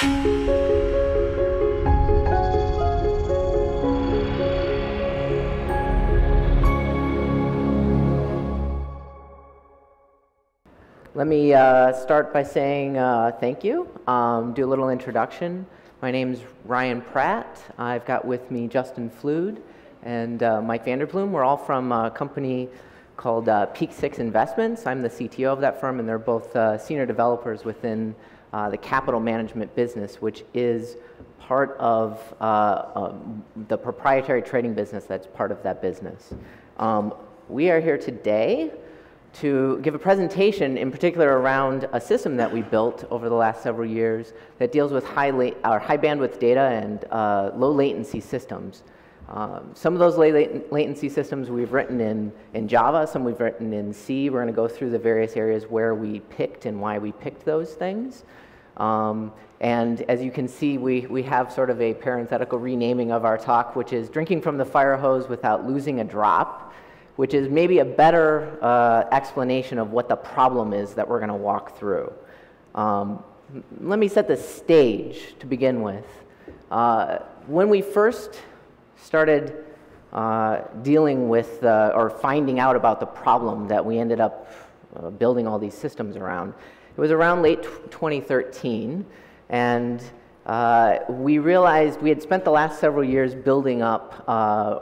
Let me uh, start by saying uh, thank you, um, do a little introduction. My name's Ryan Pratt. I've got with me Justin Flude and uh, Mike Vander Pluym. We're all from a company called uh, Peak Six Investments. I'm the CTO of that firm, and they're both uh, senior developers within uh, the capital management business, which is part of um, the proprietary trading business that's part of that business. Um, we are here today to give a presentation in particular around a system that we built over the last several years that deals with high, or high bandwidth data and uh, low latency systems. Um, some of those latency systems we've written in, in Java, some we've written in C. We're going to go through the various areas where we picked and why we picked those things. Um, and as you can see, we, we have sort of a parenthetical renaming of our talk, which is drinking from the fire hose without losing a drop which is maybe a better uh, explanation of what the problem is that we're going to walk through. Um, let me set the stage to begin with. Uh, when we first started uh, dealing with or finding out about the problem that we ended up uh, building all these systems around, was around late 2013, and uh, we realized we had spent the last several years building up uh,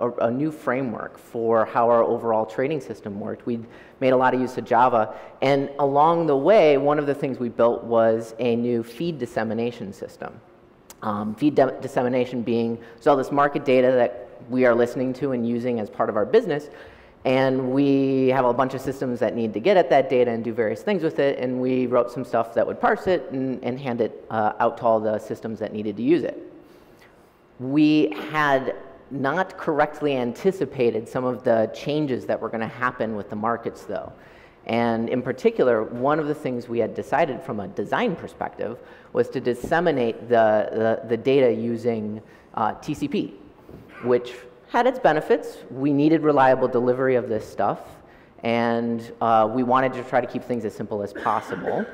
a, a, new framework for how our overall trading system worked. We'd made a lot of use of Java, and along the way, one of the things we built was a new feed dissemination system. Um, feed dissemination being so all this market data that we are listening to and using as part of our business and we have a bunch of systems that need to get at that data and do various things with it. And we wrote some stuff that would parse it and, and hand it uh, out to all the systems that needed to use it. We had not correctly anticipated some of the changes that were going to happen with the markets, though. And in particular, one of the things we had decided from a design perspective was to disseminate the, the, the data using uh, TCP, which had its benefits. We needed reliable delivery of this stuff, and uh, we wanted to try to keep things as simple as possible.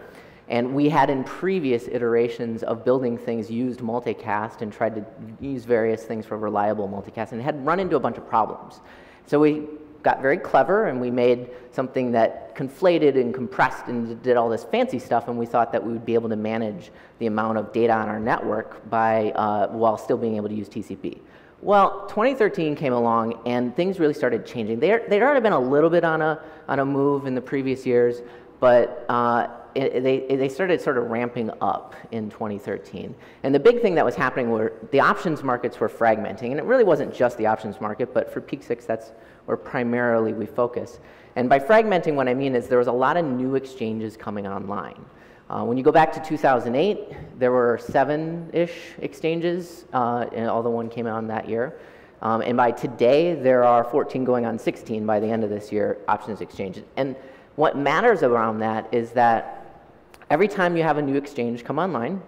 And we had in previous iterations of building things used multicast and tried to use various things for reliable multicast and had run into a bunch of problems. So we got very clever and we made something that conflated and compressed and did all this fancy stuff and we thought that we would be able to manage the amount of data on our network by, uh, while still being able to use TCP. Well, 2013 came along and things really started changing. They, they'd already been a little bit on a, on a move in the previous years, but uh, it, they, they started sort of ramping up in 2013. And the big thing that was happening were the options markets were fragmenting. And it really wasn't just the options market, but for Peak 6, that's where primarily we focus. And by fragmenting, what I mean is there was a lot of new exchanges coming online. Uh, when you go back to 2008, there were seven-ish exchanges, uh, although one came out that year. Um, and by today, there are 14 going on 16 by the end of this year, options exchanges. And what matters around that is that every time you have a new exchange come online,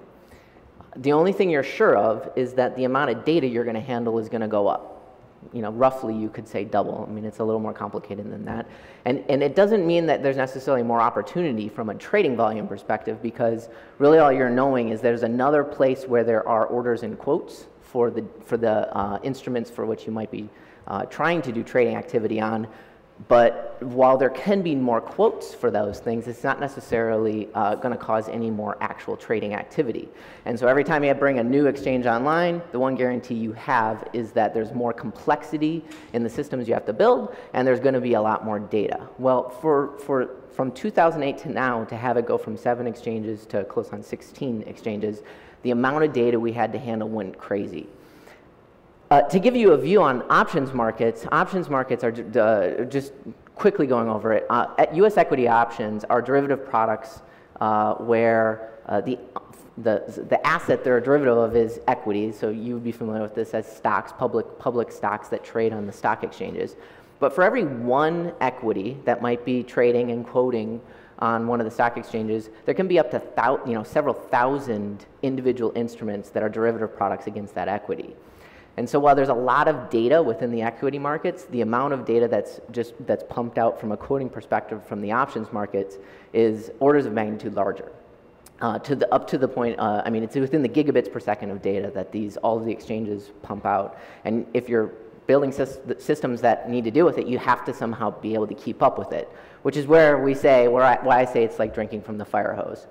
the only thing you're sure of is that the amount of data you're going to handle is going to go up you know, roughly you could say double. I mean, it's a little more complicated than that. And, and it doesn't mean that there's necessarily more opportunity from a trading volume perspective because really all you're knowing is there's another place where there are orders and quotes for the, for the uh, instruments for which you might be uh, trying to do trading activity on but while there can be more quotes for those things, it's not necessarily uh, going to cause any more actual trading activity. And so every time you bring a new exchange online, the one guarantee you have is that there's more complexity in the systems you have to build, and there's going to be a lot more data. Well, for, for, from 2008 to now, to have it go from seven exchanges to close on 16 exchanges, the amount of data we had to handle went crazy. Uh, to give you a view on options markets, options markets are uh, just quickly going over it. Uh, at U.S. equity options are derivative products uh, where uh, the, the, the asset they're a derivative of is equity. So you would be familiar with this as stocks, public, public stocks that trade on the stock exchanges. But for every one equity that might be trading and quoting on one of the stock exchanges, there can be up to you know, several thousand individual instruments that are derivative products against that equity. And so while there's a lot of data within the equity markets, the amount of data that's just that's pumped out from a quoting perspective from the options markets is orders of magnitude larger. uh, to the, up to the point, uh, I mean, it's within the gigabits per second of data that these, all of the exchanges pump out. And if you're building systems that need to deal with it, you have to somehow be able to keep up with it, which is where we say, where I, why I say it's like drinking from the fire hose.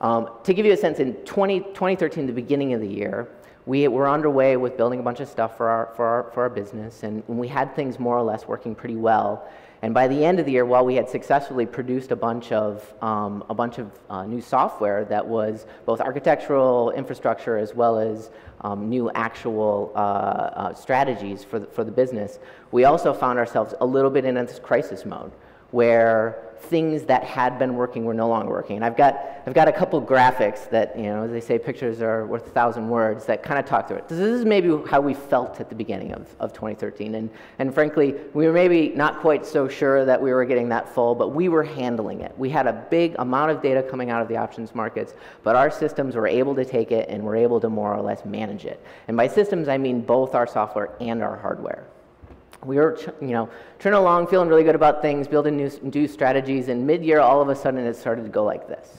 Um, to give you a sense, in 20, 2013, the beginning of the year, we were underway with building a bunch of stuff for our, for our, for our business, and we had things more or less working pretty well. And by the end of the year, while we had successfully produced a bunch of, um, a bunch of uh, new software that was both architectural infrastructure as well as um, new actual uh, uh, strategies for the, for the business, we also found ourselves a little bit in this crisis mode where things that had been working were no longer working. And I've got, I've got a couple graphics that, you know, as they say, pictures are worth a thousand words that kind of talk through it. This is maybe how we felt at the beginning of, of 2013. And, and frankly, we were maybe not quite so sure that we were getting that full, but we were handling it. We had a big amount of data coming out of the options markets, but our systems were able to take it and were able to more or less manage it. And by systems, I mean both our software and our hardware we were, you know, turning along, feeling really good about things, building new, new strategies, and mid-year, all of a sudden, it started to go like this,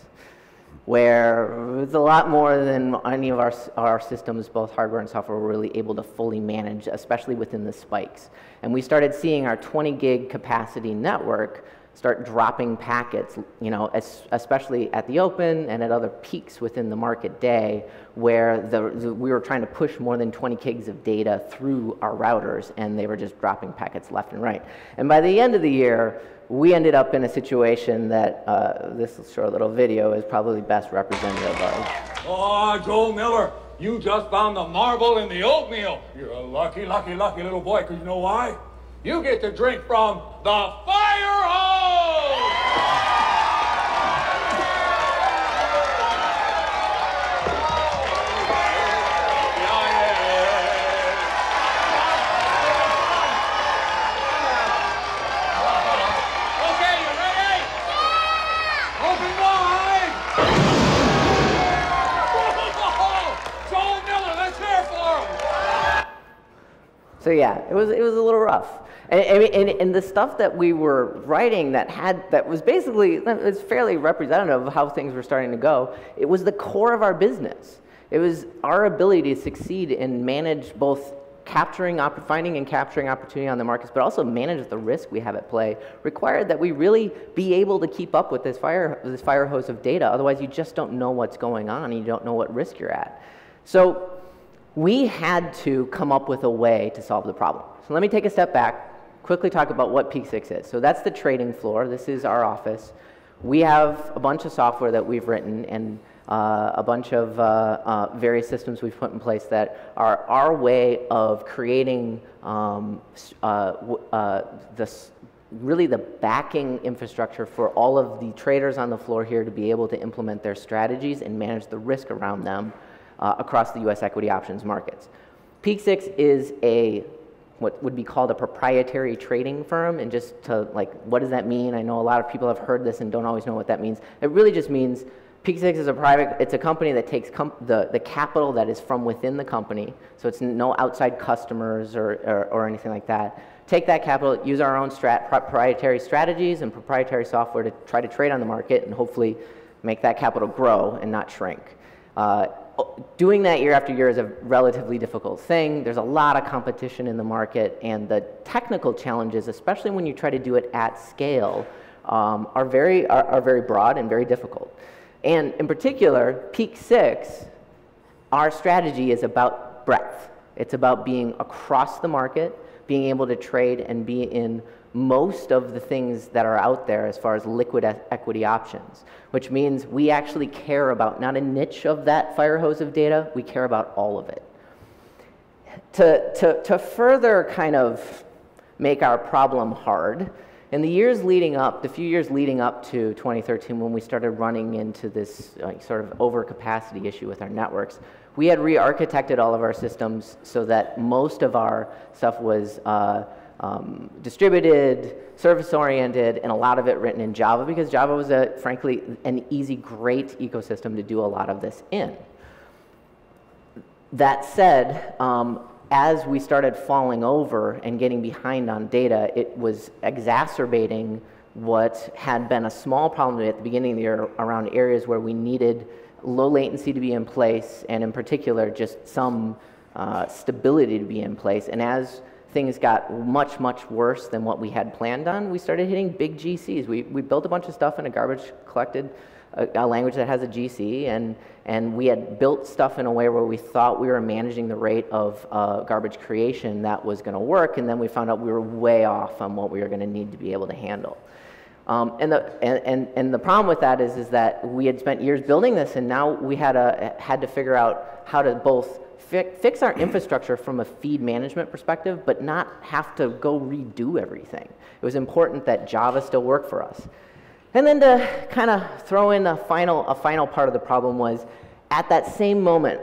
where it was a lot more than any of our, our systems, both hardware and software, were really able to fully manage, especially within the spikes. And we started seeing our 20 gig capacity network start dropping packets, you know, especially at the open and at other peaks within the market day where the, the, we were trying to push more than 20 gigs of data through our routers and they were just dropping packets left and right. And by the end of the year, we ended up in a situation that uh, this short little video is probably best representative of. Oh, Joel Miller, you just found the marble in the oatmeal. You're a lucky, lucky, lucky little boy, because you know why? You get to drink from the fire hose! So yeah, it was, it was a little rough. And, and, and, the stuff that we were writing that had, that was basically, was fairly representative of how things were starting to go, it was the core of our business. It was our ability to succeed and manage both capturing, finding and capturing opportunity on the markets, but also manage the risk we have at play, required that we really be able to keep up with this fire, this fire hose of data. Otherwise, you just don't know what's going on and you don't know what risk you're at. So we had to come up with a way to solve the problem. So let me take a step back, quickly talk about what Peak 6 is. So that's the trading floor. This is our office. We have a bunch of software that we've written and uh, a bunch of uh, uh, various systems we've put in place that are our way of creating um, uh, uh, this, really the backing infrastructure for all of the traders on the floor here to be able to implement their strategies and manage the risk around them uh, across the US equity options markets. Peak Six is a what would be called a proprietary trading firm and just to like what does that mean? I know a lot of people have heard this and don't always know what that means. It really just means peak six is a private it's a company that takes the, the capital that is from within the company so it's no outside customers or, or, or anything like that. Take that capital use our own strat, proprietary strategies and proprietary software to try to trade on the market and hopefully make that capital grow and not shrink. Uh, doing that year after year is a relatively difficult thing. There's a lot of competition in the market, and the technical challenges, especially when you try to do it at scale, um, are, very, are, are very broad and very difficult. And in particular, Peak 6, our strategy is about breadth. It's about being across the market, being able to trade and be in most of the things that are out there as far as liquid equity options, which means we actually care about not a niche of that fire hose of data, we care about all of it. To, to, to further kind of make our problem hard, in the years leading up, the few years leading up to 2013 when we started running into this sort of overcapacity issue with our networks, we had re-architected all of our systems so that most of our stuff was uh, um, distributed, service-oriented, and a lot of it written in Java because Java was, a, frankly, an easy, great ecosystem to do a lot of this in. That said, um, as we started falling over and getting behind on data, it was exacerbating what had been a small problem at the beginning of the year around areas where we needed low latency to be in place, and in particular, just some uh, stability to be in place. And as things got much, much worse than what we had planned on, we started hitting big GCs. We, we built a bunch of stuff in a garbage collected a, a, language that has a GC, and, and we had built stuff in a way where we thought we were managing the rate of uh, garbage creation that was going to work, and then we found out we were way off on what we were going to need to be able to handle. Um, and, the, and, and, and, the problem with that is, is that we had spent years building this, and now we had, a, had to figure out how to both fi fix our infrastructure from a feed management perspective, but not have to go redo everything. It was important that Java still worked for us. And then to kind of throw in a final, a final part of the problem was at that same moment,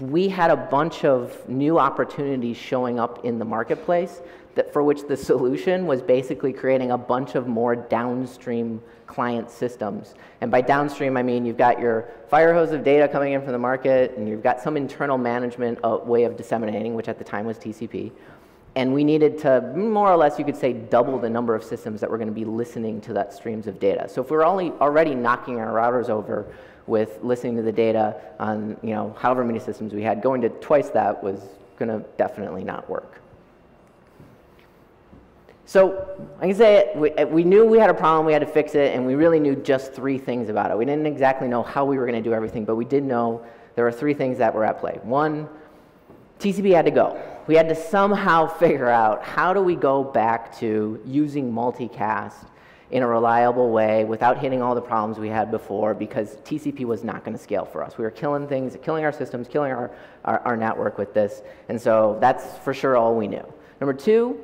we had a bunch of new opportunities showing up in the marketplace that for which the solution was basically creating a bunch of more downstream client systems. And by downstream, I mean you've got your fire hose of data coming in from the market, and you've got some internal management uh, way of disseminating, which at the time was TCP. And we needed to, more or less, you could say, double the number of systems that were going to be listening to that streams of data. So if we are only already knocking our routers over with listening to the data on, you know, however many systems we had, going to twice that was going to definitely not work. So I can say it, we, uh, we, knew we had a problem, we had to fix it, and we really knew just three things about it. We didn't exactly know how we were going to do everything, but we did know there were three things that were at play. One, TCP had to go. We had to somehow figure out how do we go back to using multicast in a reliable way without hitting all the problems we had before because TCP was not going to scale for us. We were killing things, killing our systems, killing our, our, our network with this, and so that's for sure all we knew. Number two,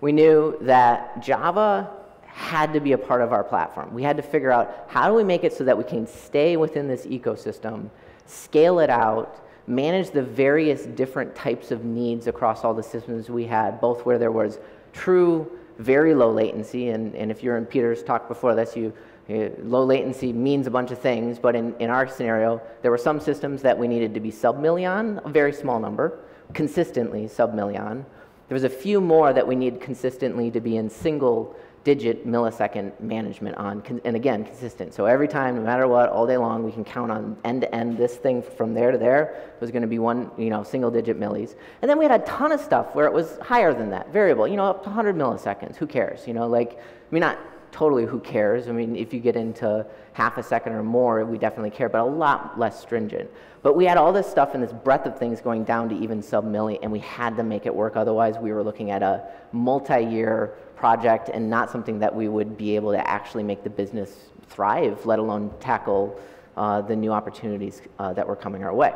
we knew that Java had to be a part of our platform. We had to figure out how do we make it so that we can stay within this ecosystem, scale it out, manage the various different types of needs across all the systems we had, both where there was true very low latency, and, and if you're in Peter's talk before this, you, you, low latency means a bunch of things, but in, in our scenario, there were some systems that we needed to be sub-milli, a very small number, consistently sub-milli. There was a few more that we need consistently to be in single digit millisecond management on, and again, consistent. So every time, no matter what, all day long, we can count on end to end, this thing from there to there was going to be one, you know, single digit millis. And then we had a ton of stuff where it was higher than that, variable, you know, up to 100 milliseconds. Who cares? You know, like, I mean, not totally who cares. I mean, if you get into half a second or more, we definitely care, but a lot less stringent. But we had all this stuff and this breadth of things going down to even sub-milli, and we had to make it work. Otherwise, we were looking at a multi-year project and not something that we would be able to actually make the business thrive, let alone tackle uh, the new opportunities uh, that were coming our way.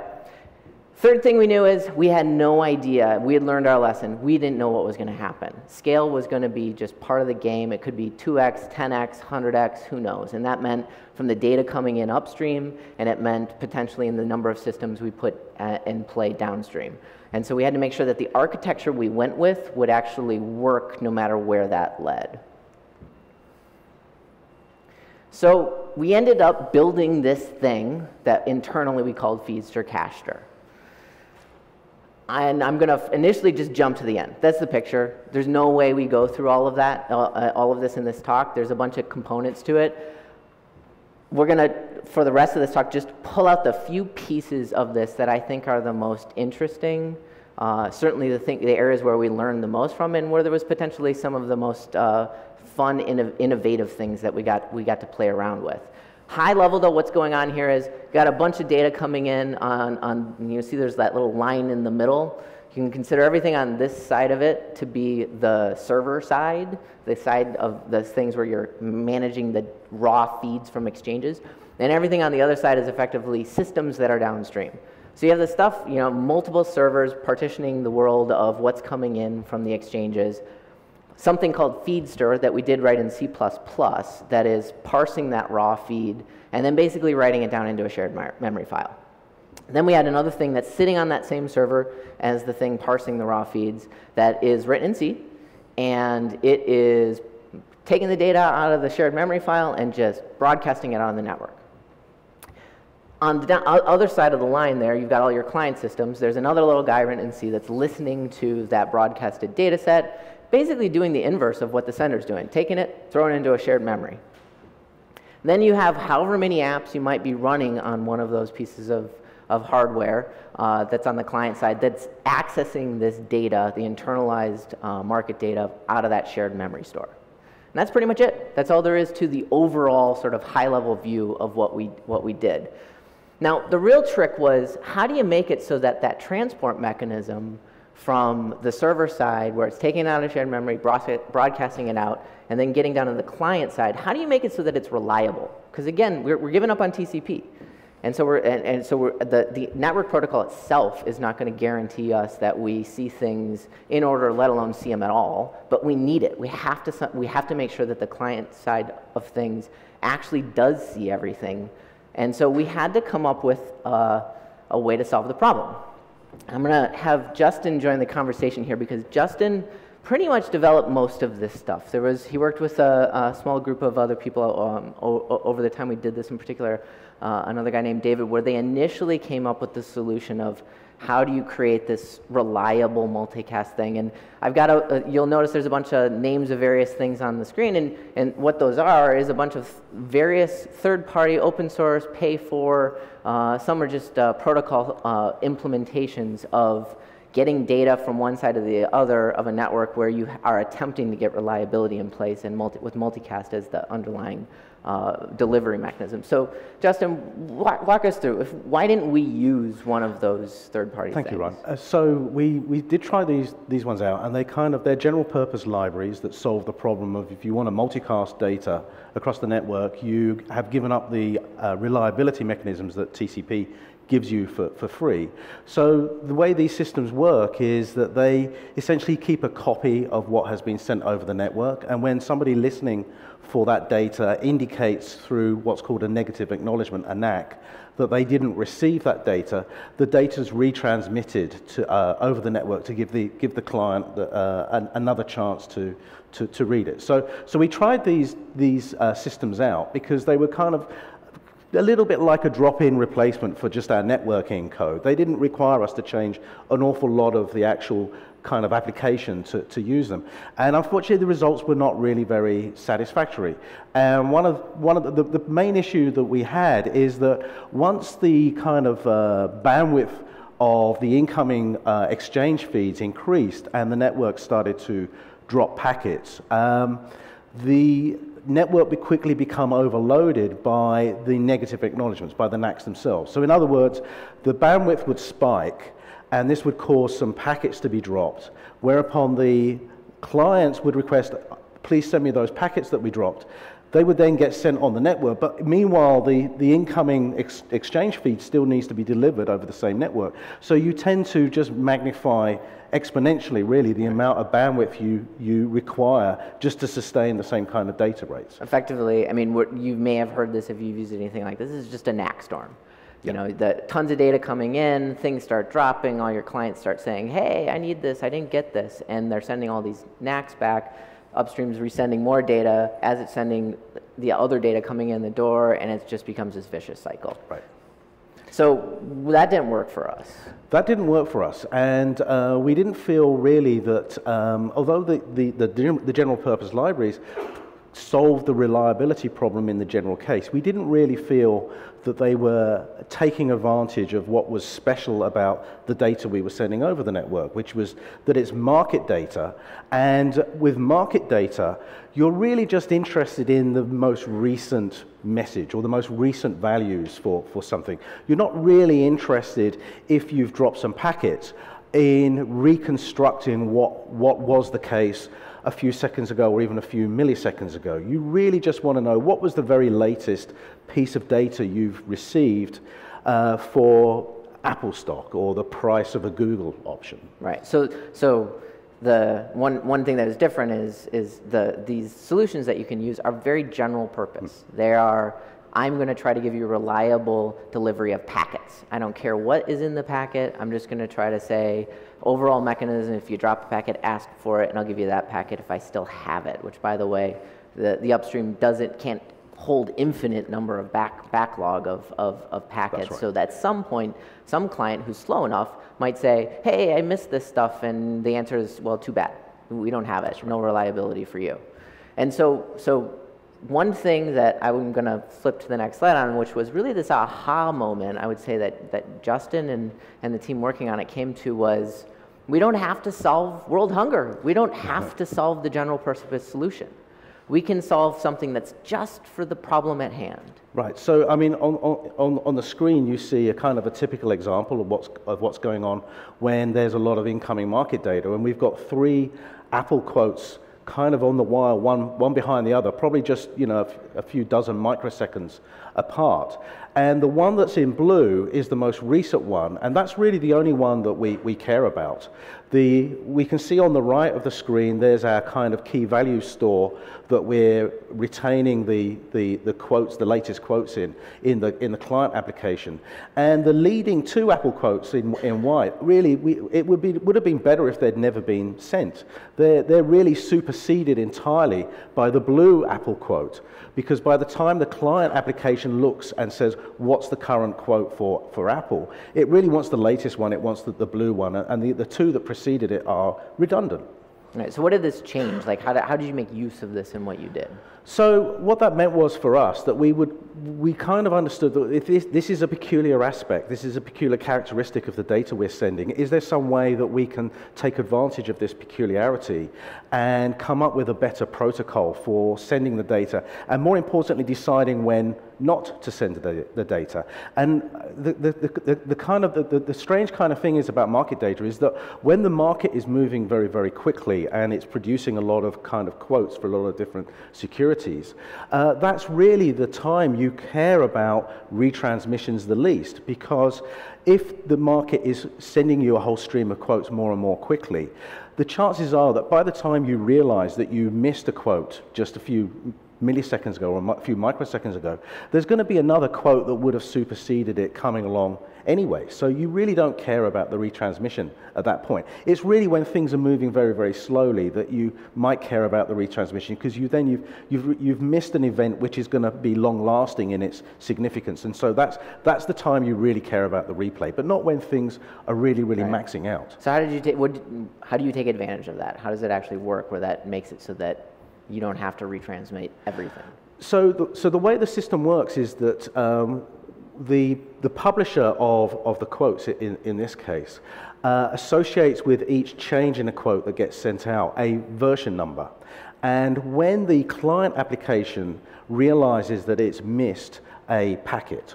Third thing we knew is we had no idea. We had learned our lesson. We didn't know what was going to happen. Scale was going to be just part of the game. It could be 2x, 10x, 100x, who knows. And that meant from the data coming in upstream, and it meant potentially in the number of systems we put uh, in play downstream. And so we had to make sure that the architecture we went with would actually work no matter where that led. So we ended up building this thing that internally we called Feedster Caster and I'm going to initially just jump to the end. That's the picture. There's no way we go through all of that, uh, uh all of this in this talk. There's a bunch of components to it. We're going to, for the rest of this talk, just pull out the few pieces of this that I think are the most interesting. Uh, certainly the, thing, the areas where we learned the most from and where there was potentially some of the most uh, fun, innovative things that we got, we got to play around with. High level though, what's going on here is got a bunch of data coming in on, on you see there's that little line in the middle. You can consider everything on this side of it to be the server side, the side of the things where you're managing the raw feeds from exchanges. And everything on the other side is effectively systems that are downstream. So you have the stuff, you know, multiple servers partitioning the world of what's coming in from the exchanges something called feedster that we did write in C++ that is parsing that raw feed and then basically writing it down into a shared memory file. Then we had another thing that's sitting on that same server as the thing parsing the raw feeds that is written in C, and it is taking the data out of the shared memory file and just broadcasting it on the network. On the other side of the line there, you've got all your client systems. There's another little guy written in C that's listening to that broadcasted data set basically doing the inverse of what the sender's doing, taking it, throwing it into a shared memory. Then you have however many apps you might be running on one of those pieces of, of hardware uh, that's on the client side that's accessing this data, the internalized uh, market data, out of that shared memory store. And that's pretty much it. That's all there is to the overall sort of high level view of what we, what we did. Now, the real trick was how do you make it so that that transport mechanism from the server side, where it's taking out of shared memory, broadcasting it out, and then getting down to the client side, how do you make it so that it's reliable? Because again, we're, we're giving up on TCP. And so, we're, and, and so we're, the, the network protocol itself is not going to guarantee us that we see things in order, let alone see them at all. But we need it. We have to, we have to make sure that the client side of things actually does see everything. And so we had to come up with a way to solve the problem. I'm going to have Justin join the conversation here because Justin pretty much developed most of this stuff. There was, he worked with a, a small group of other people um, over the time we did this in particular, uh, another guy named David, where they initially came up with the solution of how do you create this reliable multicast thing? And I've got a, a, you'll notice there's a bunch of names of various things on the screen, and, and what those are is a bunch of various third-party, open source, pay for, uh, some are just uh, protocol uh, implementations of getting data from one side to the other of a network where you are attempting to get reliability in place and multi, with multicast as the underlying uh, delivery mechanism. So, Justin, walk, walk us through. If, why didn't we use one of those third-party Thank things? you, Ron. Uh, so we, we did try these, these ones out, and they kind of, they're general-purpose libraries that solve the problem of if you want to multicast data across the network, you have given up the uh, reliability mechanisms that TCP gives you for, for free. So the way these systems work is that they essentially keep a copy of what has been sent over the network, and when somebody listening for that data indicates through what's called a negative acknowledgement, a NAK, that they didn't receive that data, the data is retransmitted to, uh, over the network to give the, give the client the, uh, an, another chance to, to, to, read it. So, so we tried these, these uh, systems out because they were kind of a little bit like a drop-in replacement for just our networking code. They didn't require us to change an awful lot of the actual kind of application to, to use them. And unfortunately, the results were not really very satisfactory. And one of, one of the, the, main issue that we had is that once the kind of uh, bandwidth of the incoming uh, exchange feeds increased and the network started to drop packets, um, the network would quickly become overloaded by the negative acknowledgements, by the NAKs themselves. So in other words, the bandwidth would spike, and this would cause some packets to be dropped, whereupon the clients would request, please send me those packets that we dropped. They would then get sent on the network, but meanwhile, the, the incoming ex exchange feed still needs to be delivered over the same network. So you tend to just magnify exponentially, really, the amount of bandwidth you, you require just to sustain the same kind of data rates. Effectively, I mean, you may have heard this if you've used anything like this, this is just a NAK storm. You know, the tons of data coming in, things start dropping, all your clients start saying, hey, I need this, I didn't get this, and they're sending all these NAKs back. Upstream's resending more data as it's sending the other data coming in the door, and it just becomes this vicious cycle. Right. So that didn't work for us. That didn't work for us, and uh, we didn't feel really that, um, although the, the, the, the general purpose libraries solved the reliability problem in the general case. We didn't really feel that they were taking advantage of what was special about the data we were sending over the network, which was that it's market data. And with market data, you're really just interested in the most recent message or the most recent values for, for something. You're not really interested if you've dropped some packets in reconstructing what, what was the case a few seconds ago or even a few milliseconds ago. You really just want to know what was the very latest piece of data you've received uh, for Apple stock or the price of a Google option. Right. So, so the one, one thing that is different is, is the, these solutions that you can use are very general purpose. Mm. They are I'm going to try to give you reliable delivery of packets. I don't care what is in the packet. I'm just going to try to say overall mechanism. If you drop a packet, ask for it, and I'll give you that packet if I still have it. Which, by the way, the, the upstream doesn't can't hold infinite number of back, backlog of, of, of packets. Right. So that at some point, some client who's slow enough might say, hey, I missed this stuff. And the answer is, well, too bad. We don't have it. No reliability for you. And so, so one thing that I'm going to flip to the next slide on, which was really this aha moment, I would say that, that Justin and, and the team working on it came to was we don't have to solve world hunger. We don't have to solve the general purpose solution. We can solve something that's just for the problem at hand. Right. So, I mean, on, on, on the screen, you see a kind of a typical example of what's, of what's going on when there's a lot of incoming market data. And we've got three Apple quotes kind of on the wire, one, one behind the other, probably just you know, a, few dozen microseconds apart. And the one that's in blue is the most recent one, and that's really the only one that we, we care about. The, we can see on the right of the screen, there's our kind of key value store that we're retaining the, the, the quotes, the latest quotes in, in the, in the client application. And the leading two Apple quotes in, in white, really, we, it would, be, would have been better if they'd never been sent. They're, they're really superseded entirely by the blue Apple quote, because by the time the client application looks and says, what's the current quote for, for Apple, it really wants the latest one, it wants the, the blue one, and the, the two that preceded it are redundant. Right, so what did this change? Like how did, how did you make use of this in what you did? So what that meant was for us that we would we kind of understood that this, this is a peculiar aspect, this is a peculiar characteristic of the data we're sending. Is there some way that we can take advantage of this peculiarity and come up with a better protocol for sending the data, and more importantly, deciding when not to send the, the data. And the, the, the, the kind of the, the strange kind of thing is about market data is that when the market is moving very very quickly and it's producing a lot of kind of quotes for a lot of different securities, uh, that's really the time you care about retransmissions the least because if the market is sending you a whole stream of quotes more and more quickly, the chances are that by the time you realize that you missed a quote just a few milliseconds ago or a few microseconds ago, there's going to be another quote that would have superseded it coming along anyway. So you really don't care about the retransmission at that point. It's really when things are moving very, very slowly that you might care about the retransmission because you then you've, you've, you've missed an event which is going to be long lasting in its significance. And so that's, that's the time you really care about the replay, but not when things are really, really right. maxing out. So how did you take, what, how do you take advantage of that? How does it actually work where that makes it so that you don't have to retransmit everything? So the, so the way the system works is that um, the, the publisher of, of the quotes in, in this case uh, associates with each change in a quote that gets sent out a version number. And when the client application realizes that it's missed a packet,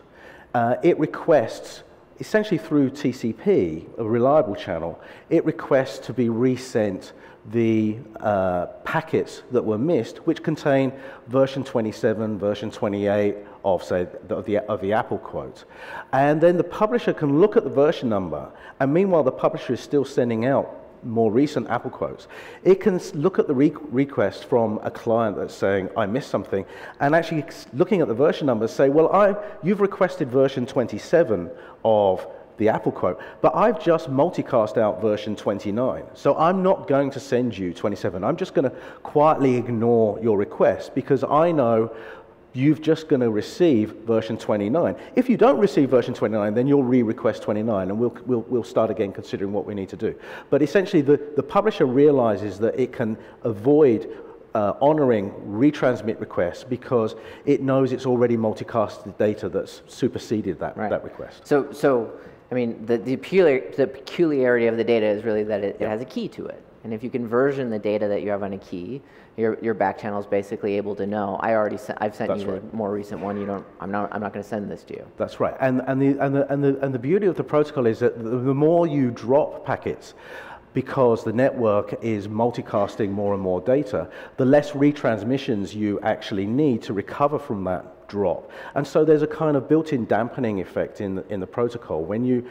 uh, it requests, essentially through TCP, a reliable channel, it requests to be resent the uh, packets that were missed, which contain version 27, version 28 of, say, of the, of the Apple quote. And then the publisher can look at the version number, and meanwhile the publisher is still sending out more recent Apple quotes. It can look at the re request from a client that's saying, I missed something, and actually looking at the version number say, well, I, you've requested version 27 of the Apple quote. But I've just multicast out version 29. So I'm not going to send you 27. I'm just going to quietly ignore your request because I know you've just going to receive version 29. If you don't receive version 29, then you'll re-request 29, and we'll, we'll, we'll start again considering what we need to do. But essentially, the, the publisher realizes that it can avoid uh, honoring retransmit requests because it knows it's already multicasted data that's superseded that, right. that request. So, so I mean, the, the, peculiar, the peculiarity of the data is really that it, it, has a key to it. And if you can version the data that you have on a key, your, your back channel is basically able to know, I already sent, I've sent That's you right. the more recent one, you don't, I'm not, I'm not going to send this to you. That's right. And, and, the, and, the, and, the, and the beauty of the protocol is that the, the more you drop packets, because the network is multicasting more and more data, the less retransmissions you actually need to recover from that drop. And so there's a kind of built-in dampening effect in the, in the protocol. When you,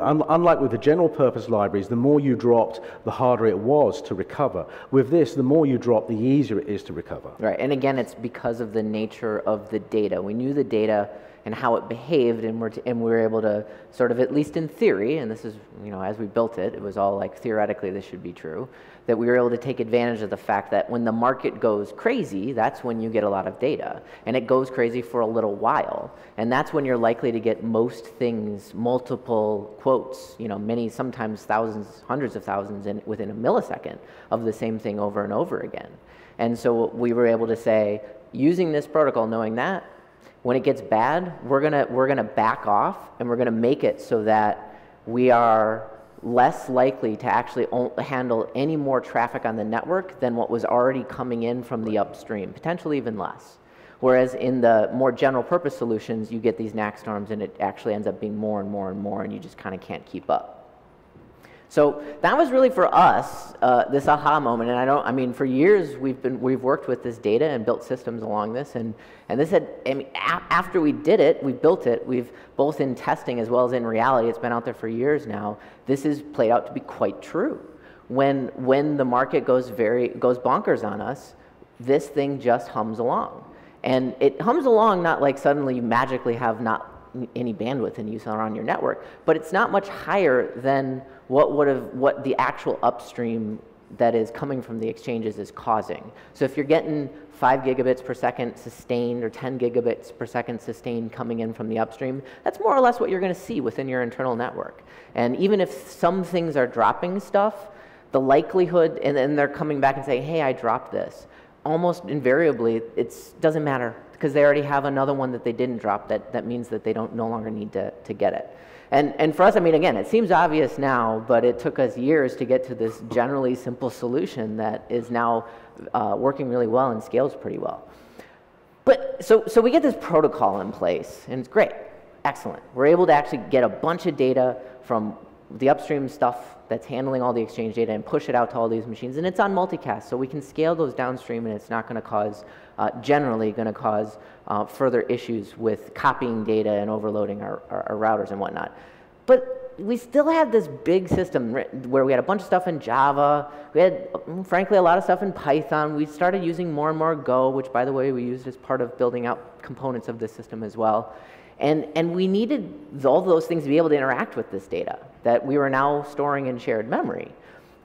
un, unlike with the general purpose libraries, the more you dropped, the harder it was to recover. With this, the more you drop, the easier it is to recover. Right, and again, it's because of the nature of the data. We knew the data and how it behaved, and we're, and we were able to sort of, at least in theory, and this is, you know, as we built it, it was all like theoretically this should be true, that we were able to take advantage of the fact that when the market goes crazy, that's when you get a lot of data. And it goes crazy for a little while. And that's when you're likely to get most things, multiple quotes, you know, many, sometimes thousands, hundreds of thousands in, within a millisecond of the same thing over and over again. And so we were able to say, using this protocol, knowing that, when it gets bad, we're gonna, we're gonna back off and we're gonna make it so that we are less likely to actually handle any more traffic on the network than what was already coming in from the upstream, potentially even less. Whereas in the more general purpose solutions, you get these NAK storms and it actually ends up being more and more and more and you just kind of can't keep up. So that was really for us uh, this aha moment, and I don't. I mean, for years we've been we've worked with this data and built systems along this, and and this had. I mean, after we did it, we built it. We've both in testing as well as in reality. It's been out there for years now. This has played out to be quite true. When when the market goes very goes bonkers on us, this thing just hums along, and it hums along not like suddenly you magically have not any bandwidth in use on your network, but it's not much higher than what would have what the actual upstream that is coming from the exchanges is causing. So if you're getting 5 gigabits per second sustained or 10 gigabits per second sustained coming in from the upstream, that's more or less what you're going to see within your internal network. And even if some things are dropping stuff, the likelihood, and then they're coming back and saying, hey, I dropped this, almost invariably, it doesn't matter because they already have another one that they didn't drop that, that means that they don't no longer need to, to get it. And, and for us, I mean, again, it seems obvious now, but it took us years to get to this generally simple solution that is now uh, working really well and scales pretty well. But so, so we get this protocol in place, and it's great, excellent. We're able to actually get a bunch of data from the upstream stuff that's handling all the exchange data and push it out to all these machines. And it's on multicast, so we can scale those downstream and it's not going to cause, uh, generally going to cause uh, further issues with copying data and overloading our, our, our, routers and whatnot. But we still had this big system where we had a bunch of stuff in Java. We had, frankly, a lot of stuff in Python. We started using more and more Go, which, by the way, we used as part of building out components of this system as well. And, and we needed all those things to be able to interact with this data that we were now storing in shared memory.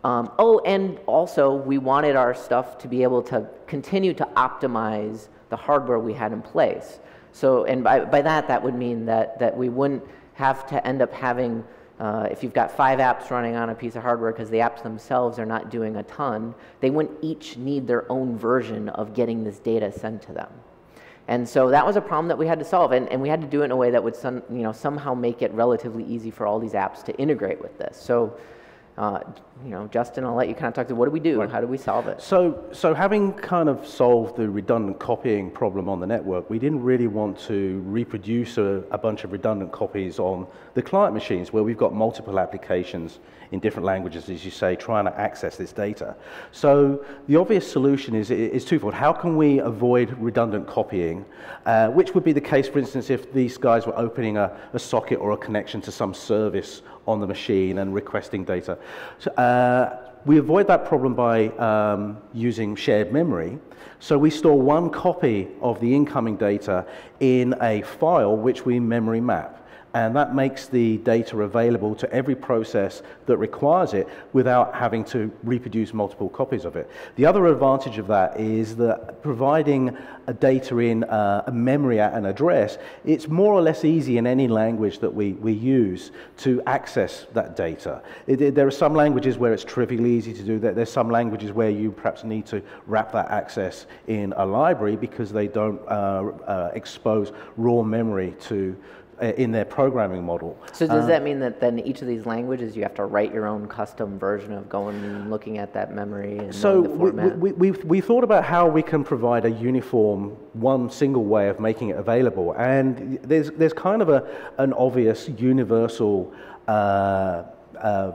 Um, oh, and also we wanted our stuff to be able to continue to optimize the hardware we had in place. So, and by, by that, that would mean that, that we wouldn't have to end up having, uh, if you've got five apps running on a piece of hardware because the apps themselves are not doing a ton, they wouldn't each need their own version of getting this data sent to them. And so that was a problem that we had to solve, and, and we had to do it in a way that would some, you know, somehow make it relatively easy for all these apps to integrate with this. So uh, you know, Justin, I'll let you kind of talk to what do we do? Right. How do we solve it? So, so having kind of solved the redundant copying problem on the network, we didn't really want to reproduce a, a bunch of redundant copies on the client machines where we've got multiple applications in different languages, as you say, trying to access this data. So the obvious solution is, is twofold. How can we avoid redundant copying, uh, which would be the case, for instance, if these guys were opening a, a socket or a connection to some service on the machine and requesting data. So, uh, we avoid that problem by um, using shared memory. So we store one copy of the incoming data in a file which we memory map and that makes the data available to every process that requires it without having to reproduce multiple copies of it. The other advantage of that is that providing a data in uh, a memory at an address, it's more or less easy in any language that we, we use to access that data. It, it, there are some languages where it's trivially easy to do that. There's some languages where you perhaps need to wrap that access in a library because they don't uh, uh, expose raw memory to in their programming model. So does uh, that mean that then each of these languages you have to write your own custom version of going and looking at that memory and so the format? We, we, we, we thought about how we can provide a uniform, one single way of making it available. And there's, there's kind of a, an obvious universal uh, uh,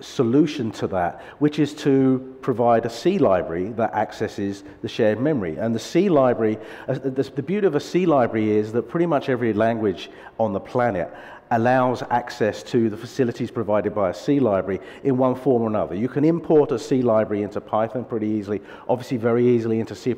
solution to that, which is to provide a C library that accesses the shared memory. And the C library, uh, the, the beauty of a C library is that pretty much every language on the planet allows access to the facilities provided by a C library in one form or another. You can import a C library into Python pretty easily, obviously very easily into C++,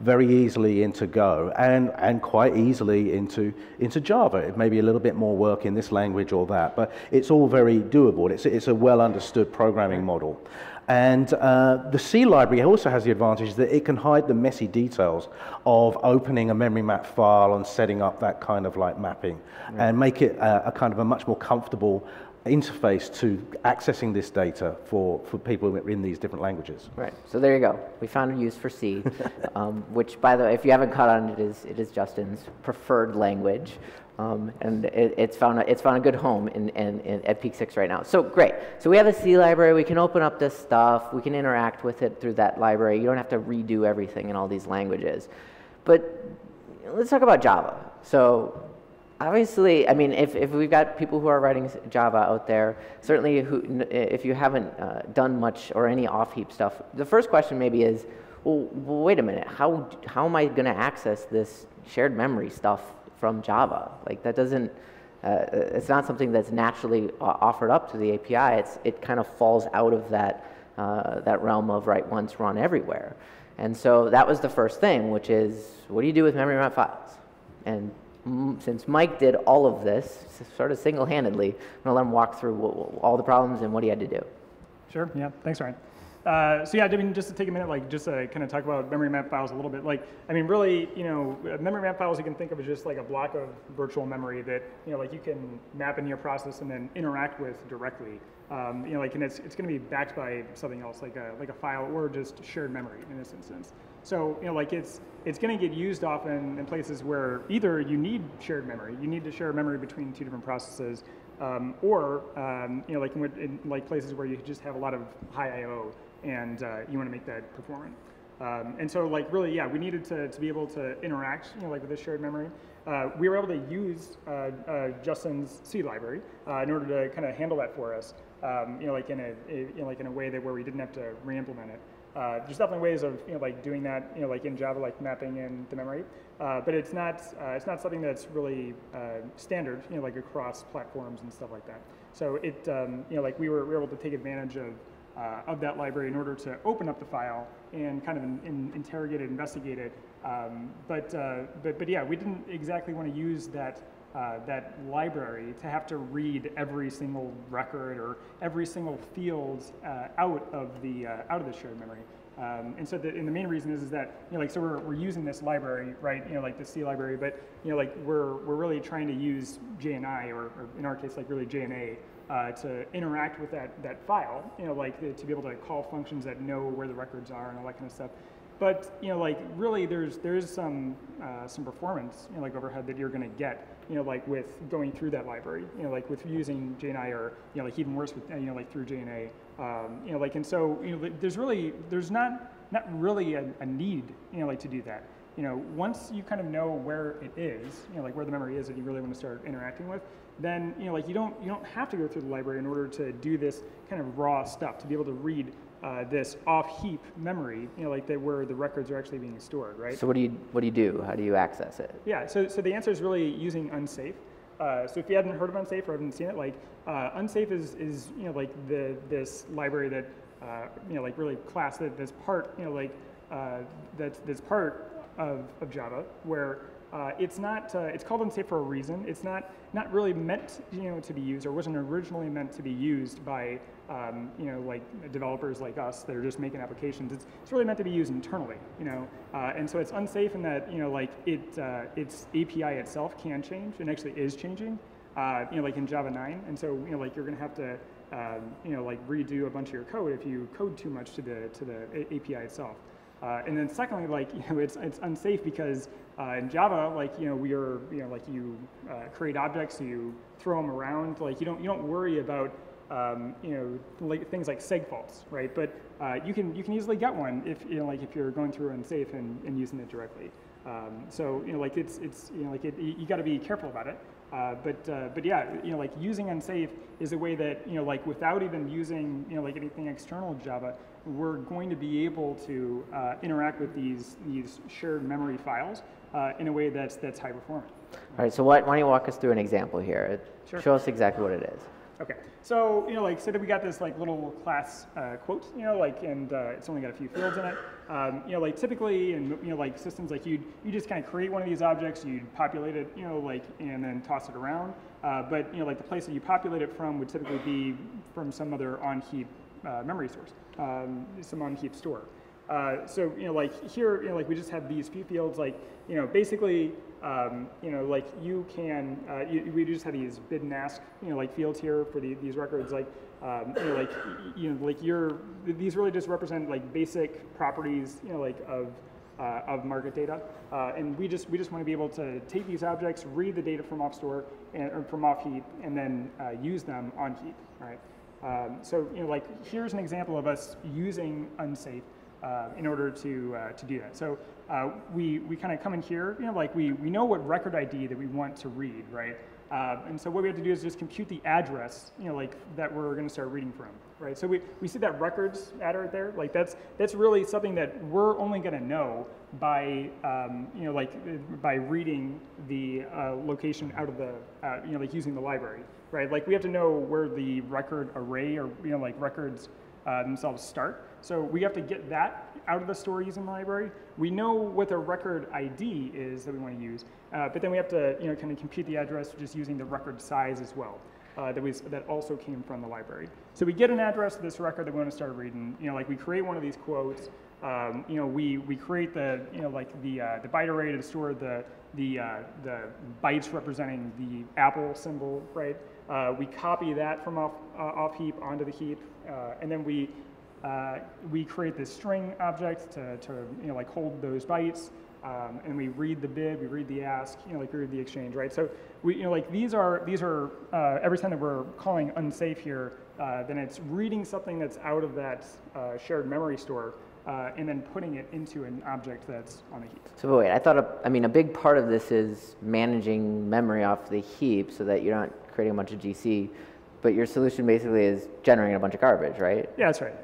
very easily into Go, and, and quite easily into, into Java. It may be a little bit more work in this language or that, but it's all very doable. It's, it's a well understood programming model. And uh, the C library also has the advantage that it can hide the messy details of opening a memory map file and setting up that kind of like mapping right. and make it a, a, kind of a much more comfortable interface to accessing this data for, for people in these different languages. Right, so there you go. We found a use for C, um, which by the way, if you haven't caught on, it is, it is Justin's preferred language. Um, and it, it's, found a, it's found a good home in, in, in, at Peak 6 right now. So great. So we have a C library. We can open up this stuff. We can interact with it through that library. You don't have to redo everything in all these languages. But let's talk about Java. So obviously, I mean, if, if we've got people who are writing Java out there, certainly who, if you haven't uh, done much or any off-heap stuff, the first question maybe is, well, wait a minute, how, how am I going to access this shared memory stuff from Java. Like that doesn't, uh, it's not something that's naturally uh, offered up to the API. It's, it kind of falls out of that, uh, that realm of write once, run everywhere. And so that was the first thing, which is what do you do with memory map files? And since Mike did all of this sort of single-handedly, I'm going to let him walk through all the problems and what he had to do. Sure, yeah, thanks, Ryan. Uh, so yeah, I mean, just to take a minute, like just to kind of talk about memory map files a little bit. Like, I mean, really, you know, memory map files you can think of as just like a block of virtual memory that, you know, like you can map into your process and then interact with directly. Um, you know, like, and it's, it's going to be backed by something else, like a, like a file or just shared memory in this instance. So, you know, like it's, it's going to get used often in places where either you need shared memory, you need to share memory between two different processes, um, or, um, you know, like in, in, like places where you just have a lot of high I/O and uh, you want to make that performant. Um, and so like really, yeah, we needed to, to be able to interact, you know, like with this shared memory. Uh, we were able to use uh, uh Justin's C library uh, in order to kind of handle that for us, um, you know, like in a, a, you know, like in a way that where we didn't have to re-implement it. Uh, there's definitely ways of you know like doing that you know like in Java like mapping in the memory, uh, but it's not uh, it's not something that's really standard you know like across platforms and stuff like that. So it um, you know like we were, we were able to take advantage of uh, of that library in order to open up the file and kind of in, in, interrogate it, investigate it. Um, but, uh, but, but yeah, we didn't exactly want to use that, uh, that library to have to read every single record or every single field uh, out, of the, uh, out of the shared memory. Um, and so the, and the main reason is, is that, you know, like, so we're, we're using this library, right, you know, like the C library, but, you know, like, we're, we're really trying to use JNI, or, or in our case, like, really JNA, uh, to interact with that, that file, you know, like to be able to call functions that know where the records are and all that kind of stuff. But you know, like really, there's there's some uh, some performance, you know, like overhead that you're going to get, you know, like with going through that library, you know, like with using JNI or you know, like even worse with you know, like through JNA, um, you know, like and so you know, there's really there's not not really a, a need, you know, like to do that you know, once you kind of know where it is, you know, like where the memory is that you really want to start interacting with, then you know, like you don't you don't have to go through the library in order to do this kind of raw stuff to be able to read uh, this off-heap memory, you know, like that where the records are actually being stored, right? So what do you what do you do? How do you access it? Yeah, so so the answer is really using unsafe. Uh, so if you hadn't heard of unsafe or haven't seen it, like uh, unsafe is is you know like the this library that uh, you know like really class that that's part you know like uh, that's that's part of, of Java where uh, it's not, uh, it's called unsafe for a reason. It's not, not really meant, you know, to be used or wasn't originally meant to be used by, um, you know, like developers like us that are just making applications. It's, it's really meant to be used internally, you know. Uh, and so it's unsafe in that, you know, like it, uh, its API itself can change and actually is changing, uh, you know, like in Java 9. And so, you know, like you're going to have to, um, you know, like redo a bunch of your code if you code too much to the, to the API itself. Uh, and then secondly, like, you know, it's, it's unsafe because uh, in Java, like, you know, we are, you know, like you uh, create objects, you throw them around, like you don't, you don't worry about, um, you know, like, things like seg faults, right? But uh, you can, you can easily get one if, you know, like if you're going through unsafe and, and using it directly. Um, so, you know, like it's, it's, you know, like it, you got to be careful about it. Uh, but, uh, but yeah, you know, like using unsafe is a way that, you know, like without even using, you know, like anything external Java, we're going to be able to uh, interact with these, these shared memory files uh, in a way that's, that's high performant. All right, so what, why don't you walk us through an example here? Sure. Show us exactly what it is. Okay, so you know, like, say that we got this like little class uh, quote, you know, like, and uh, it's only got a few fields in it. Um, you know, like typically in you know like systems, like you you just kind of create one of these objects, you populate it, you know, like, and then toss it around. Uh, but you know, like the place that you populate it from would typically be from some other on heap uh, memory source, um, some on heap store. Uh, so you know, like here, you know, like we just have these few fields, like you know, basically um, you know, like you can, uh, you, we just have these bid and ask, you know, like fields here for the, these records, like, um, you know, like, you know, like you're, these really just represent like basic properties, you know, like of, uh, of market data. Uh, and we just, we just want to be able to take these objects, read the data from off store and or from off heap, and then uh, use them on heap, right? Um, so, you know, like here's an example of us using unsafe uh, in order to, uh, to do that. So uh, we, we kind of come in here, you know, like we, we know what record ID that we want to read, right? Uh, and so what we have to do is just compute the address, you know, like that we're going to start reading from, right? So we, we see that records adder there, like that's that's really something that we're only going to know by, um, you know, like by reading the uh, location out of the, you know, like using the library, right? Like we have to know where the record array or you know like records uh, themselves start. So we have to get that out of the store using the library. We know what the record ID is that we want to use, uh, but then we have to you know kind of compute the address just using the record size as well. Uh, that, was, that also came from the library. So we get an address of this record that we want to start reading. You know, like we create one of these quotes. Um, you know, we, we create the, you know, like the, uh, the byte array to store the, the, uh, the bytes representing the Apple symbol, right? Uh, we copy that from off, uh, off heap onto the heap, uh, and then we uh, we create this string object to, to you know, like hold those bytes, um, and we read the bid, we read the ask, you know, like we read the exchange, right? So we, you know, like these are, these are uh, every time that we're calling unsafe here, uh, then it's reading something that's out of that uh, shared memory store uh, and then putting it into an object that's on a heap. So wait, I thought, a, I mean, a big part of this is managing memory off the heap so that you're not creating a bunch of GC, but your solution basically is generating a bunch of garbage, right? Yeah, that's right.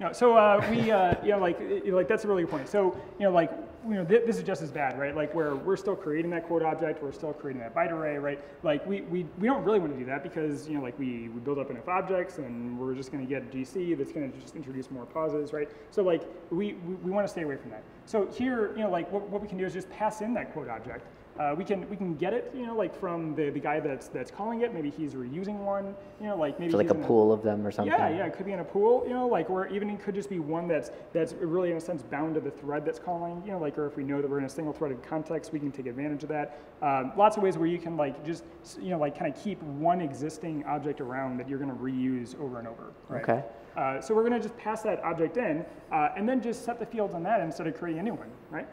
No, so uh, we, uh, you know, like, like that's a really good point. So, you know, like, you know, th this is just as bad, right? Like, where we're still creating that quote object, we're still creating that byte array, right? Like, we, we, we don't really want to do that because, you know, like, we, we build up enough objects and we're just going to get GC that's going to just introduce more pauses, right? So, like, we, we, we want to stay away from that. So here, you know, like, what, what we can do is just pass in that quote object. Uh, we can we can get it, you know, like from the, the guy that's that's calling it. Maybe he's reusing one, you know, like maybe So like a pool of them or something? yeah, yeah, it could be in a pool, you know, like, or even it could just be one that's that's really in a sense bound to the thread that's calling, you know, like, or if we know that we're in a single threaded context, we can take advantage of that. Um, lots of ways where you can like just, you know, like kind of keep one existing object around that you're going to reuse over and over. Right? Okay. Uh, so we're going to just pass that object in, uh, and then just set the fields on that instead of creating a new one, right?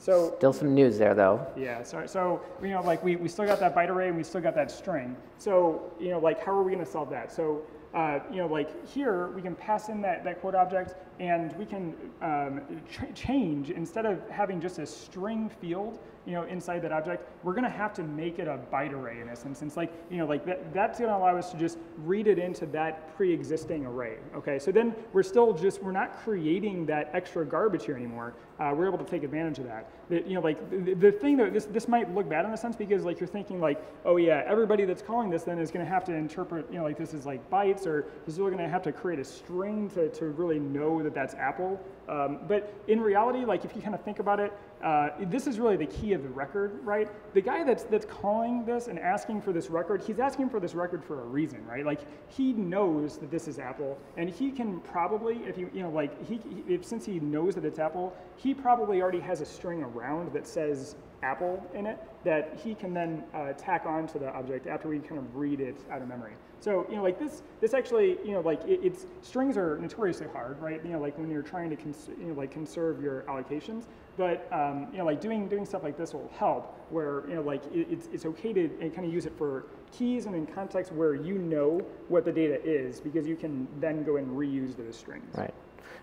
So Still some news there, though. yeah, so, so you know, like we, we still got that byte array and we still got that string. So, you know, like how are we going to solve that? So, uh, you know, like here we can pass in that, that quote object and we can um, ch change instead of having just a string field, you know, inside that object, we're going to have to make it a byte array in essence. And it's like, you know, like that, that's going to allow us to just read it into that pre-existing array. Okay, so then we're still just, we're not creating that extra garbage here anymore. Uh, we're able to take advantage of that. You know, like the, the thing that this, this might look bad in a sense because like you're thinking like, oh yeah, everybody that's calling this then is going to have to interpret, you know, like this is like bytes or this is really going to have to create a string to, to really know that that's Apple. Um, but in reality, like if you kind of think about it, uh, this is really the key of the record, right? The guy that's that's calling this and asking for this record, he's asking for this record for a reason, right? Like he knows that this is Apple, and he can probably, if you you know, like he, he if, since he knows that it's Apple, he probably already has a string around that says Apple in it that he can then uh, tack onto the object after we kind of read it out of memory. So you know, like this, this actually, you know, like it, it's strings are notoriously hard, right? You know, like when you're trying to, you know, like conserve your allocations. But um, you know, like doing doing stuff like this will help. Where you know, like it, it's it's okay to kind of use it for keys and in context where you know what the data is, because you can then go and reuse those strings. Right.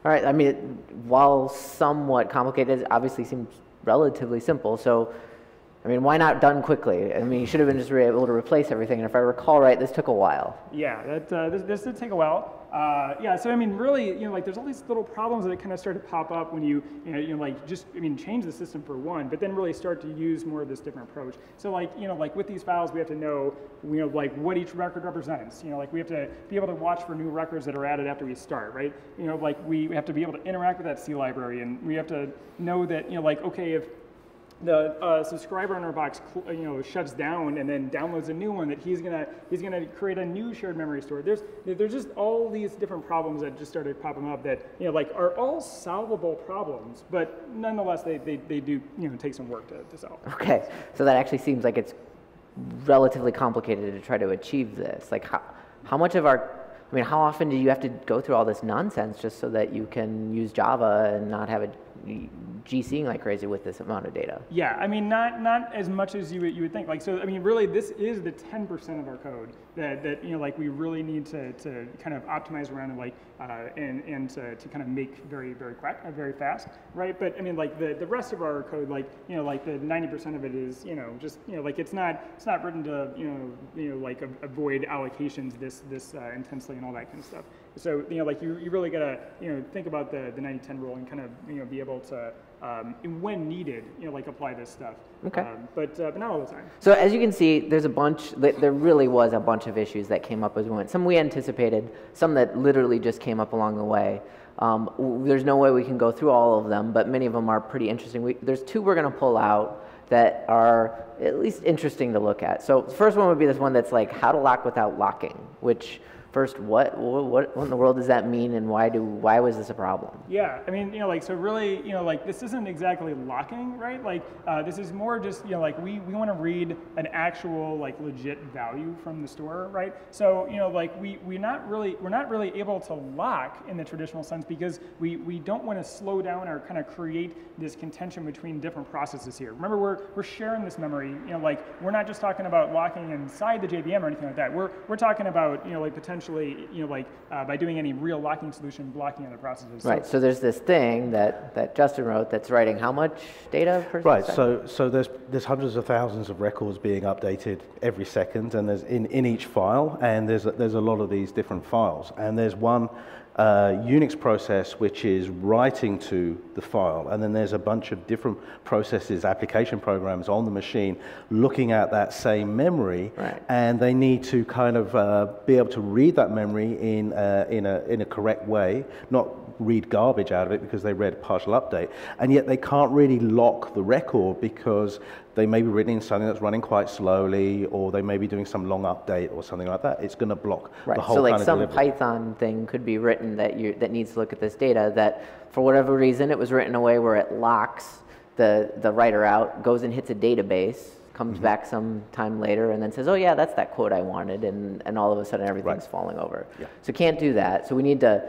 All right. I mean, while somewhat complicated, it obviously seems relatively simple. So, I mean, why not done quickly? I mean, you should have been just able to replace everything. And if I recall right, this took a while. Yeah, that, uh, this, this did take a while. Uh, yeah, so I mean, really, you know, like there's all these little problems that kind of start to pop up when you, you know, you know, like just, I mean, change the system for one, but then really start to use more of this different approach. So like, you know, like with these files, we have to know, you know, like what each record represents. You know, like we have to be able to watch for new records that are added after we start, right? You know, like we have to be able to interact with that C library, and we have to know that, you know, like okay, if the uh, subscriber in our box, you know, shuts down and then downloads a new one that he's gonna he's gonna create a new shared memory store. There's there's just all these different problems that just started popping up that you know like are all solvable problems, but nonetheless they, they, they do you know take some work to, to solve. Okay, so that actually seems like it's relatively complicated to try to achieve this. Like how how much of our I mean, how often do you have to go through all this nonsense just so that you can use Java and not have it GCing like crazy with this amount of data. Yeah, I mean, not not as much as you would, you would think. Like, so I mean, really, this is the 10% of our code that, that you know, like we really need to, to kind of optimize around and like uh, and and to, to kind of make very very quick, uh, very fast, right? But I mean, like the, the rest of our code, like you know, like the 90% of it is you know just you know like it's not it's not written to you know you know like avoid allocations this this uh, intensely and all that kind of stuff. So you know, like you, you really gotta you know think about the the 90-10 rule and kind of you know be able to um, when needed, you know, like apply this stuff. Okay. Um, but, uh, but not all the time. So as you can see, there's a bunch, there really was a bunch of issues that came up as we went. Some we anticipated, some that literally just came up along the way. Um, there's no way we can go through all of them, but many of them are pretty interesting. We, there's two we're going to pull out that are at least interesting to look at. So the first one would be this one that's like how to lock without locking, which first, what, what, what in the world does that mean, and why do why was this a problem? Yeah, I mean, you know, like so really, you know, like this isn't exactly locking, right? Like uh, this is more just, you know, like we we want to read an actual like legit value from the store, right? So you know, like we we're, not really we're not really able to lock in the traditional sense because we we don't want to slow down or kind of create this contention between different processes here. Remember, we're we're sharing this memory. You know, like we're not just talking about locking inside the JVM or anything like that. We're we're talking about you know like potential essentially, you know, like uh, by doing any real locking solution, blocking other processes. Right. So, so, there's this thing that, that Justin wrote that's writing how much data per right. second? So so there's there's hundreds of thousands of records being updated every second, and there's in, in each file, and there's a, there's a lot of these different files, and there's one uh, Unix process which is writing to the file, and then there's a bunch of different processes, application programs on the machine looking at that same memory, right. and they need to kind of uh, be able to read that memory in, uh, in, a, in a correct way, not read garbage out of it because they read a partial update, and yet they can't really lock the record because they may be written in something that's running quite slowly, or they may be doing some long update or something like that. It's going to block right. the whole so like some delivery. Python thing could be written that you that needs to look at this data that for whatever reason it was written in a way where it locks the the writer out, goes and hits a database, comes mm-hmm. back some time later and then says, oh yeah, that's that quote I wanted, and, and all of a sudden everything's right. falling over. Yeah. So can't do that. So we need to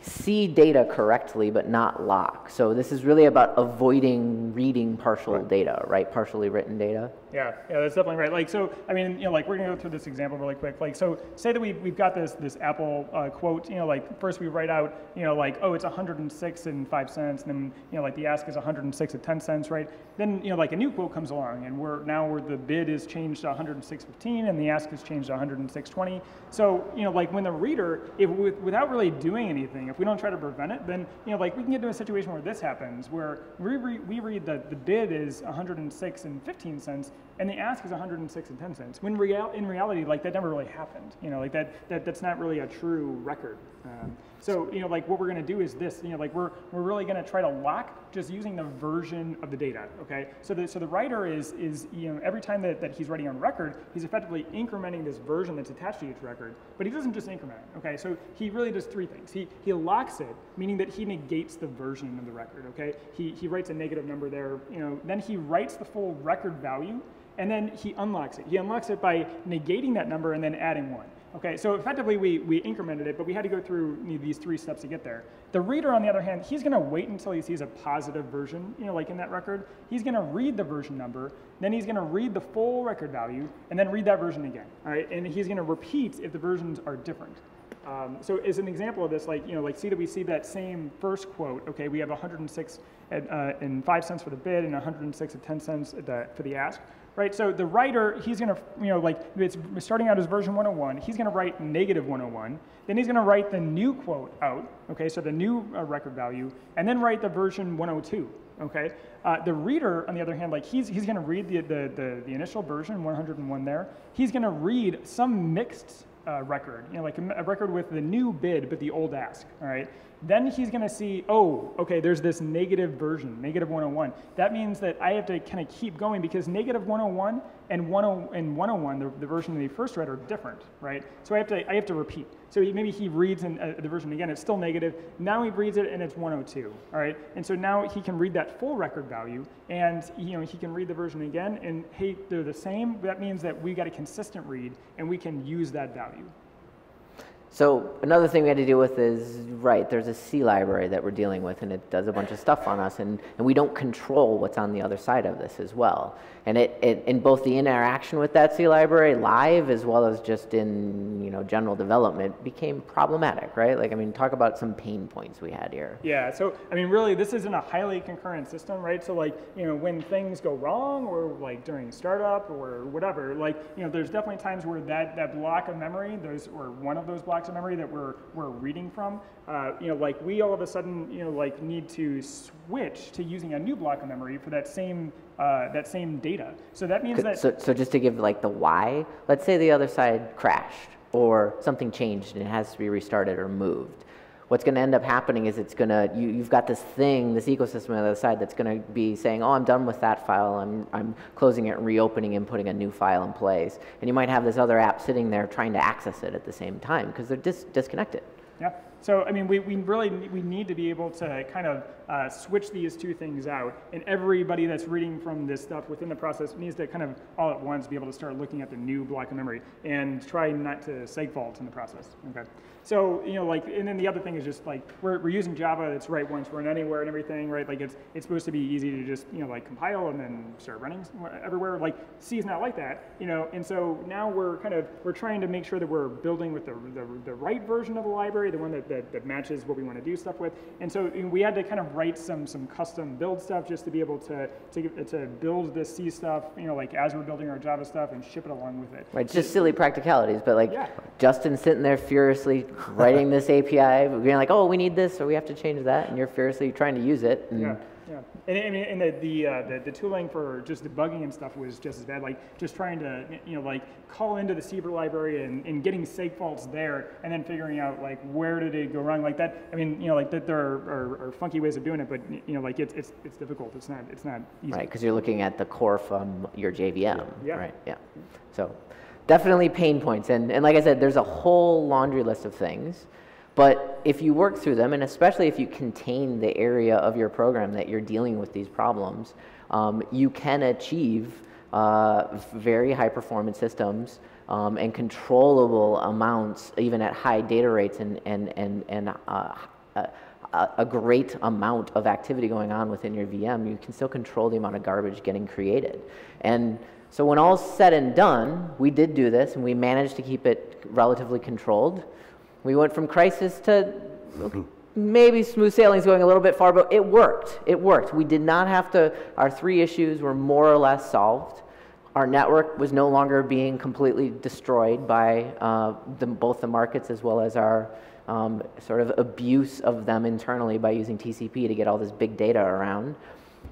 see data correctly but not lock. So this is really about avoiding reading partial right. data, right? Partially written data. Yeah, yeah, that's definitely right. Like, so, I mean, you know, like we're gonna go through this example really quick. Like, so say that we, we've got this, this Apple uh, quote, you know, like first we write out, you know, like, oh, it's 106 and five cents, and then, you know, like the ask is 106 at 10 cents, right? Then, you know, like a new quote comes along and we're now where the bid is changed to 106.15 and the ask is changed to 106.20. So, you know, like when the reader, if without really doing anything, if we don't try to prevent it, then, you know, like we can get to a situation where this happens, where we, re we read that the bid is 106 and 15 cents, and the ask is 106 and 10 cents. When real, in reality, like that never really happened. You know, like that, that that's not really a true record. Um, so, you know, like what we're going to do is this, you know, like we're, we're really going to try to lock just using the version of the data, okay? So the, so the writer is, is, you know, every time that, that he's writing on record, he's effectively incrementing this version that's attached to each record, but he doesn't just increment it, okay? So he really does three things. He, he locks it, meaning that he negates the version of the record, okay? He, he writes a negative number there, you know, then he writes the full record value, and then he unlocks it. He unlocks it by negating that number and then adding one. Okay, so effectively we, we incremented it, but we had to go through these three steps to get there. The reader, on the other hand, he's gonna wait until he sees a positive version, you know, like in that record. He's gonna read the version number, then he's gonna read the full record value, and then read that version again, all right? And he's gonna repeat if the versions are different. Um, so as an example of this, like, you know, like see that we see that same first quote, okay, we have 106 at, uh, and 5 cents for the bid and 106 at 10 cents at the, for the ask, right? So the writer, he's gonna, you know, like, it's starting out as version 101, he's gonna write negative 101, then he's gonna write the new quote out, okay, so the new uh, record value, and then write the version 102, okay? Uh, the reader, on the other hand, like he's, he's gonna read the, the, the, the initial version, 101 there, he's gonna read some mixed uh, record, you know, like a, record with the new bid but the old ask, all right? Then he's gonna see, oh, okay, there's this negative version, negative 101. That means that I have to kind of keep going because negative 101 and, 10, and 101, the, the version that he first read, are different, right? So I have to, I have to repeat. So he, maybe he reads in, uh, the version again, it's still negative. Now he reads it and it's 102, all right? And so now he can read that full record value and you know, he can read the version again and hey, they're the same. That means that we got a consistent read and we can use that value. So another thing we had to deal with is, right, there's a C library that we're dealing with and it does a bunch of stuff on us and, and we don't control what's on the other side of this as well. And it, it, in both the interaction with that C library live as well as just in, you know, general development became problematic, right? Like, I mean, talk about some pain points we had here. Yeah, so, I mean, really, this isn't a highly concurrent system, right? So, like, you know, when things go wrong or like during startup or whatever, like, you know, there's definitely times where that, that block of memory, those, or one of those blocks of memory that we're, we're reading from, uh, you know, like we all of a sudden, you know, like need to switch to using a new block of memory for that same uh, that same data. So that means that. So, so just to give like the why, let's say the other side crashed or something changed and it has to be restarted or moved. What's going to end up happening is it's going to, you, you've got this thing, this ecosystem on the other side that's going to be saying, oh, I'm done with that file, I'm, I'm closing it and reopening and putting a new file in place. And you might have this other app sitting there trying to access it at the same time because they're dis disconnected. Yeah. So, I mean, we, we really we need to be able to kind of uh, switch these two things out. And everybody that's reading from this stuff within the process needs to kind of all at once be able to start looking at the new block of memory and try not to segfault in the process. Okay. So, you know, like, and then the other thing is just like, we're, we're using Java, that's write once, run anywhere and everything, right? Like, it's, it's supposed to be easy to just, you know, like compile and then start running everywhere. Like, C is not like that, you know, and so now we're kind of, we're trying to make sure that we're building with the, the, the right version of the library, the one that, that, that matches what we want to do stuff with. And so we had to kind of write some, some custom build stuff just to be able to, to, to build this C stuff, you know, like as we're building our Java stuff and ship it along with it. Right, just silly practicalities, but like yeah. Justin sitting there furiously writing this API, being like, oh, we need this, or we have to change that, and you're furiously trying to use it. yeah. Yeah, and, and, and the the, uh, the, the tooling for just debugging and stuff was just as bad. Like just trying to you know like call into the Cber library and, and getting segfaults there, and then figuring out like where did it go wrong. Like that. I mean, you know, like that there are, are, are funky ways of doing it, but you know, like it's it's it's difficult. It's not it's not easy. Right, because you're looking at the core from your JVM. Yeah. Right. Yeah. So definitely pain points, and and like I said, there's a whole laundry list of things. But if you work through them, and especially if you contain the area of your program that you're dealing with these problems, um, you can achieve uh, very high performance systems um, and controllable amounts, even at high data rates and, and, and, and uh, a, a great amount of activity going on within your VM, you can still control the amount of garbage getting created. And so when all's said and done, we did do this and we managed to keep it relatively controlled. We went from crisis to maybe smooth sailing is going a little bit far, but it worked. It worked. We did not have to, our three issues were more or less solved. Our network was no longer being completely destroyed by uh, the, both the markets as well as our um, sort of abuse of them internally by using TCP to get all this big data around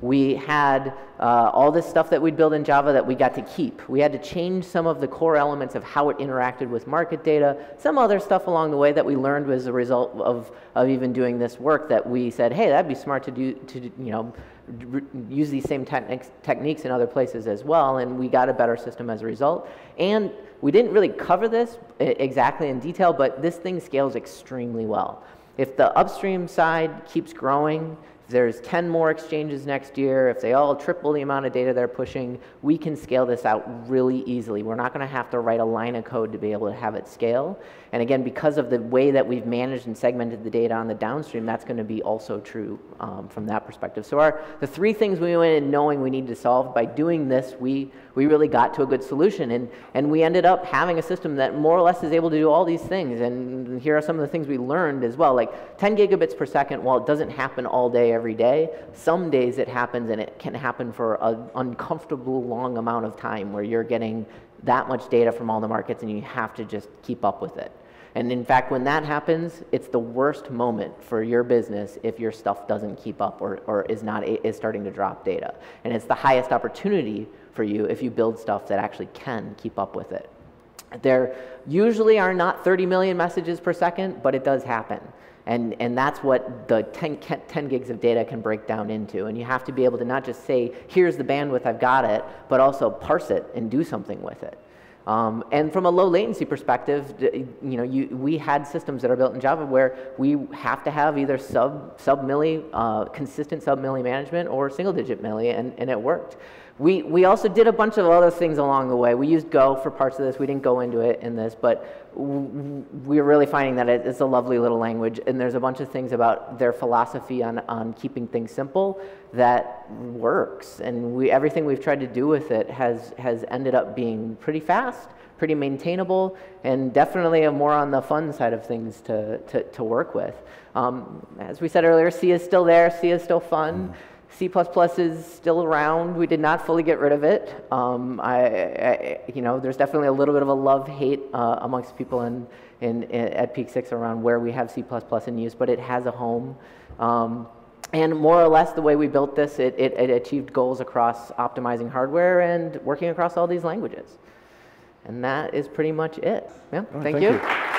we had uh, all this stuff that we'd build in Java that we got to keep. We had to change some of the core elements of how it interacted with market data, some other stuff along the way that we learned was a result of, of even doing this work that we said, hey, that'd be smart to do, to, you know, use these same techniques, techniques in other places as well, and we got a better system as a result. And we didn't really cover this exactly in detail, but this thing scales extremely well. If the upstream side keeps growing, there's 10 more exchanges next year, if they all triple the amount of data they're pushing, we can scale this out really easily. We're not going to have to write a line of code to be able to have it scale. And again, because of the way that we've managed and segmented the data on the downstream, that's going to be also true um, from that perspective. So our, the three things we went in knowing we needed to solve, by doing this, we, we really got to a good solution. And, and we ended up having a system that more or less is able to do all these things. And here are some of the things we learned as well. Like 10 gigabits per second, while it doesn't happen all day, every day, some days it happens and it can happen for an uncomfortable long amount of time where you're getting that much data from all the markets and you have to just keep up with it. And in fact, when that happens, it's the worst moment for your business if your stuff doesn't keep up or, or is, not, is starting to drop data. And it's the highest opportunity for you if you build stuff that actually can keep up with it. There usually are not 30 million messages per second, but it does happen. And, and that's what the 10, 10, gigs of data can break down into. And you have to be able to not just say, here's the bandwidth, I've got it, but also parse it and do something with it. Um, and from a low latency perspective, you know, you, we had systems that are built in Java where we have to have either sub, sub milli, uh, consistent sub milli management or single digit milli, and, and it worked. We, we also did a bunch of other things along the way. We used Go for parts of this. We didn't go into it in this, but we're really finding that it's a lovely little language. And there's a bunch of things about their philosophy on, on keeping things simple that works. And we, everything we've tried to do with it has, has ended up being pretty fast, pretty maintainable, and definitely a more on the fun side of things to, to, to work with. Um, as we said earlier, C is still there, C is still fun. Mm. C++ is still around. We did not fully get rid of it. Um, I, I, you know, there's definitely a little bit of a love-hate uh, amongst people in, in, in, at Peak 6 around where we have C++ in use, but it has a home. Um, and more or less the way we built this, it, it, it, achieved goals across optimizing hardware and working across all these languages. And that is pretty much it. Yeah, thank, thank you. you.